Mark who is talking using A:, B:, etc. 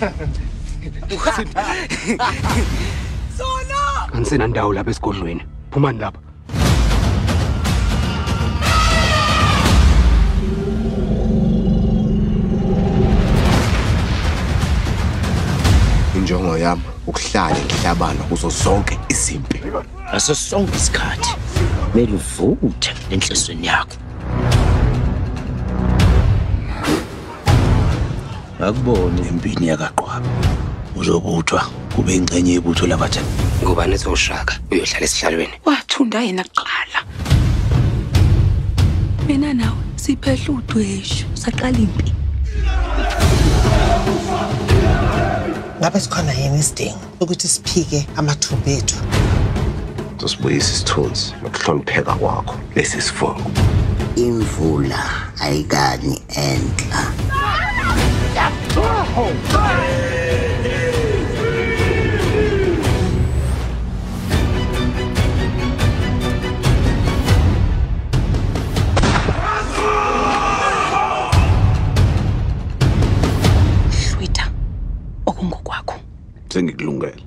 A: Ha ha ha. Angisenandawo lapha esigodlweni. Phumani lapha.
B: injongo yami ukuhlala ngihlabana kuzo zonke izimpi
C: ngaso sonke isikhathi kumele uvuthe enhlizweni yakho ngakubona empini yakaqwaba uzobuthwa kube ingxenye yebutho labatha
A: Ngubani ezoshaka uyohlala esihlalweni.
D: wathunda yena kuqala. Mina nawe siphehla udweshu saqala impi.
E: Ngabe sikhona yini isidingo ukuthi siphike amathumbu ethu?
B: Uzosibuyisa isithunzi nokuhlonipheka kwakho lesi sifungo.
F: Imvula ayikani enhla
D: hlwitha okungokwakho.
B: Sengikulungele